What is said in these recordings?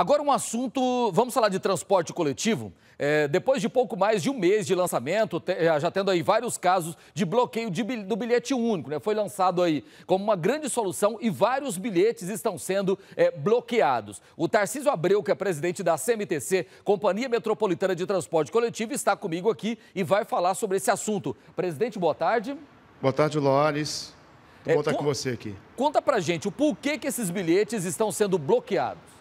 Agora um assunto, vamos falar de transporte coletivo. É, depois de pouco mais de um mês de lançamento, já tendo aí vários casos de bloqueio de, do bilhete único, né? Foi lançado aí como uma grande solução e vários bilhetes estão sendo é, bloqueados. O Tarcísio Abreu, que é presidente da CMTC, Companhia Metropolitana de Transporte Coletivo, está comigo aqui e vai falar sobre esse assunto. Presidente, boa tarde. Boa tarde, Loares. É, bom estar com você aqui. Conta pra gente o porquê que esses bilhetes estão sendo bloqueados.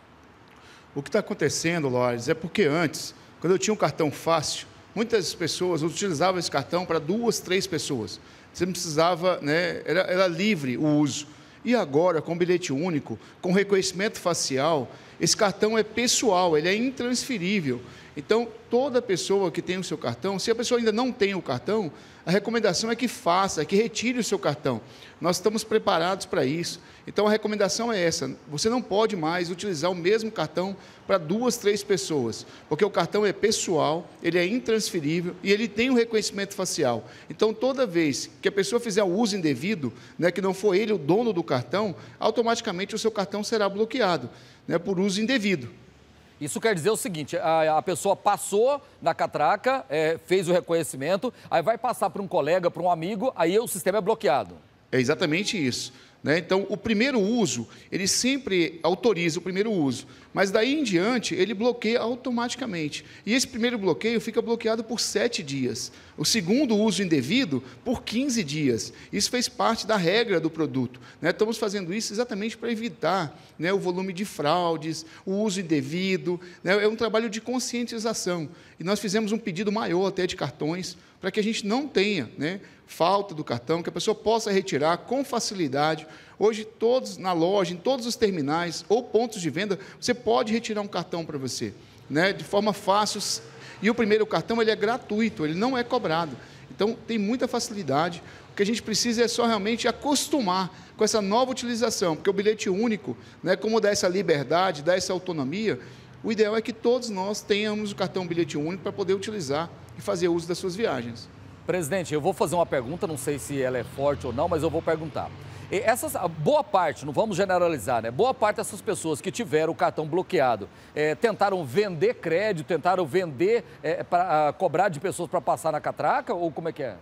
O que está acontecendo, Lores, é porque antes, quando eu tinha um cartão fácil, muitas pessoas utilizavam esse cartão para duas, três pessoas. Você não precisava, né, era, era livre o uso. E agora, com bilhete único, com reconhecimento facial, esse cartão é pessoal, ele é intransferível. Então, toda pessoa que tem o seu cartão, se a pessoa ainda não tem o cartão, a recomendação é que faça, que retire o seu cartão. Nós estamos preparados para isso. Então a recomendação é essa: você não pode mais utilizar o mesmo cartão para duas, três pessoas, porque o cartão é pessoal, ele é intransferível e ele tem o um reconhecimento facial. Então toda vez que a pessoa fizer o uso indevido, né, que não for ele o dono do cartão, automaticamente o seu cartão será bloqueado né, por uso indevido. Isso quer dizer o seguinte: a, a pessoa passou na catraca, é, fez o reconhecimento, aí vai passar para um colega, para um amigo, aí o sistema é bloqueado. É exatamente isso. Né? Então, o primeiro uso, ele sempre autoriza o primeiro uso, mas daí em diante ele bloqueia automaticamente. E esse primeiro bloqueio fica bloqueado por sete dias. O segundo uso indevido, por 15 dias. Isso fez parte da regra do produto. Né? Estamos fazendo isso exatamente para evitar né, o volume de fraudes, o uso indevido. Né? É um trabalho de conscientização. E nós fizemos um pedido maior até de cartões, para que a gente não tenha né, falta do cartão, que a pessoa possa retirar com facilidade. Hoje, todos na loja, em todos os terminais ou pontos de venda, você pode retirar um cartão para você, né, de forma fácil. E o primeiro cartão ele é gratuito, ele não é cobrado. Então, tem muita facilidade. O que a gente precisa é só realmente acostumar com essa nova utilização, porque o bilhete único, né, como dá essa liberdade, dá essa autonomia, o ideal é que todos nós tenhamos o cartão bilhete único para poder utilizar e fazer uso das suas viagens. Presidente, eu vou fazer uma pergunta, não sei se ela é forte ou não, mas eu vou perguntar. Essas, boa parte, não vamos generalizar, né? Boa parte dessas pessoas que tiveram o cartão bloqueado é, tentaram vender crédito, tentaram vender, é, para cobrar de pessoas para passar na catraca, ou como é que é?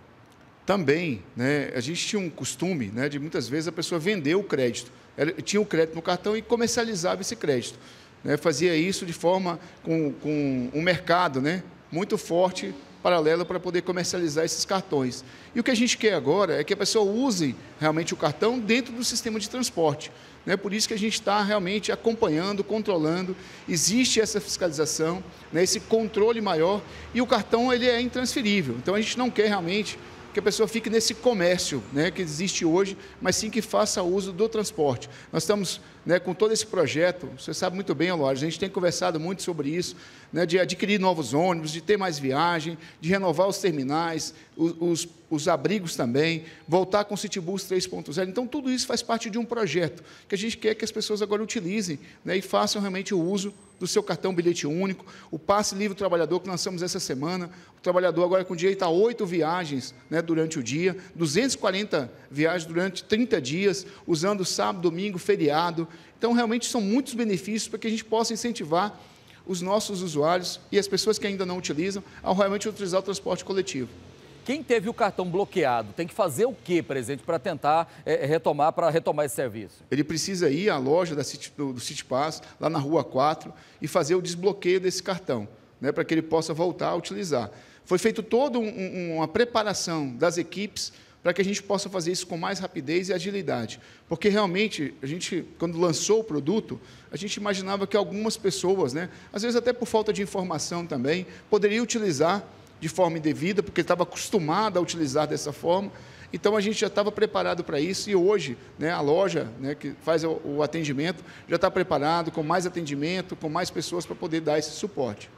Também, né? A gente tinha um costume, né, de muitas vezes a pessoa vender o crédito. Ela tinha o crédito no cartão e comercializava esse crédito. Né? Fazia isso de forma com, com um mercado, né? Muito forte paralelo para poder comercializar esses cartões. E o que a gente quer agora é que a pessoa use realmente o cartão dentro do sistema de transporte. Né? Por isso que a gente está realmente acompanhando, controlando, existe essa fiscalização, né? esse controle maior, e o cartão ele é intransferível. Então a gente não quer realmente que a pessoa fique nesse comércio né, que existe hoje, mas sim que faça uso do transporte. Nós estamos né, com todo esse projeto, você sabe muito bem, Alora, a gente tem conversado muito sobre isso, né, de adquirir novos ônibus, de ter mais viagem, de renovar os terminais, os, os, os abrigos também, voltar com o Citibus 3.0. Então, tudo isso faz parte de um projeto que a gente quer que as pessoas agora utilizem né, e façam realmente o uso do seu cartão bilhete único, o passe livre trabalhador que lançamos essa semana, o trabalhador agora com direito a oito viagens né, durante o dia, 240 viagens durante 30 dias, usando sábado, domingo, feriado. Então, realmente são muitos benefícios para que a gente possa incentivar os nossos usuários e as pessoas que ainda não utilizam a realmente utilizar o transporte coletivo. Quem teve o cartão bloqueado tem que fazer o que, presidente, para tentar é, retomar, para retomar esse serviço? Ele precisa ir à loja da City, do, City Pass, lá na Rua 4, e fazer o desbloqueio desse cartão, né, para que ele possa voltar a utilizar. Foi feito toda um, uma preparação das equipes para que a gente possa fazer isso com mais rapidez e agilidade. Porque realmente, a gente, quando lançou o produto, a gente imaginava que algumas pessoas, né, às vezes até por falta de informação também, poderiam utilizar de forma indevida, porque estava acostumado a utilizar dessa forma. Então a gente já estava preparado para isso e hoje né, a loja né, que faz o, o atendimento já está preparado com mais atendimento, com mais pessoas para poder dar esse suporte.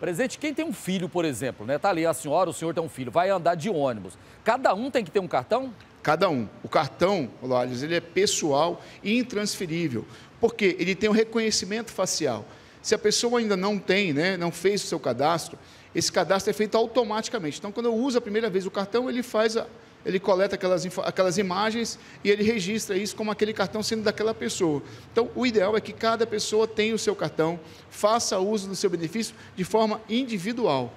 Presidente, quem tem um filho, por exemplo, né? Está ali a senhora, o senhor tem um filho, vai andar de ônibus. Cada um tem que ter um cartão? Cada um. O cartão, Lóris, ele é pessoal e intransferível. Porque ele tem o um reconhecimento facial. Se a pessoa ainda não tem, né, não fez o seu cadastro, esse cadastro é feito automaticamente. Então, quando eu uso a primeira vez o cartão, ele faz a, ele coleta aquelas, aquelas imagens e ele registra isso como aquele cartão sendo daquela pessoa. Então, o ideal é que cada pessoa tenha o seu cartão, faça uso do seu benefício de forma individual.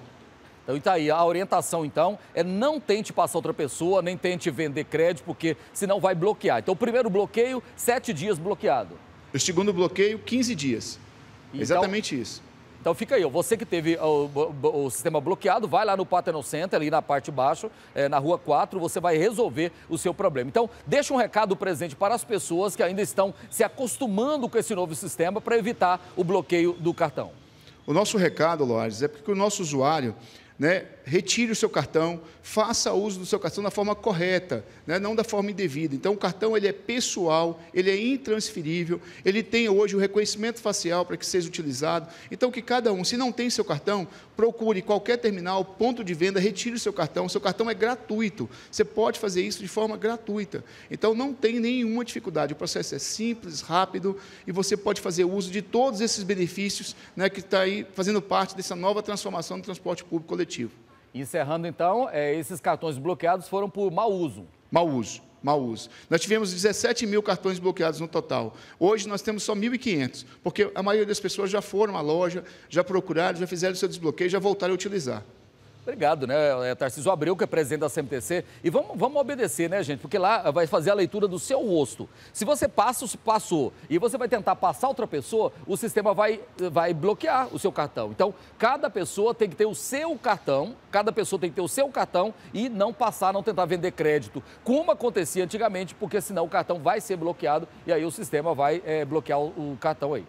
Então, está aí, a orientação, então, é não tente passar outra pessoa, nem tente vender crédito, porque senão vai bloquear. Então, o primeiro bloqueio, sete dias bloqueado. O segundo bloqueio, 15 dias. Então, Exatamente isso. Então fica aí, você que teve o, o, o, sistema bloqueado, vai lá no Paterno Center, ali na parte de baixo, é, na rua 4, você vai resolver o seu problema. Então, deixa um recado presente para as pessoas que ainda estão se acostumando com esse novo sistema para evitar o bloqueio do cartão. O nosso recado, Loares, é porque o nosso usuário né, retire o seu cartão, faça uso do seu cartão da forma correta, né, não da forma indevida. Então, o cartão ele é pessoal, ele é intransferível, ele tem hoje o reconhecimento facial para que seja utilizado. Então, que cada um, se não tem seu cartão, procure qualquer terminal, ponto de venda, retire o seu cartão. O seu cartão é gratuito, você pode fazer isso de forma gratuita. Então, não tem nenhuma dificuldade, o processo é simples, rápido e você pode fazer uso de todos esses benefícios né, que está aí fazendo parte dessa nova transformação do transporte público coletivo. Encerrando então, é, esses cartões bloqueados foram por mau uso. Mau uso, mau uso. Nós tivemos 17 mil cartões bloqueados no total. Hoje nós temos só 1.500, porque a maioria das pessoas já foram à loja, já procuraram, já fizeram o seu desbloqueio, já voltaram a utilizar. Obrigado, né? É Tarcísio Abreu, que é presidente da CMTC. E vamos, vamos obedecer, né, gente? Porque lá vai fazer a leitura do seu rosto. Se você passa, passou, e você vai tentar passar outra pessoa, o sistema vai, vai bloquear o seu cartão. Então, cada pessoa tem que ter o seu cartão, cada pessoa tem que ter o seu cartão e não passar, não tentar vender crédito, como acontecia antigamente, porque senão o cartão vai ser bloqueado e aí o sistema vai é, bloquear o, o cartão aí.